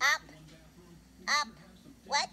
Up. Up. What?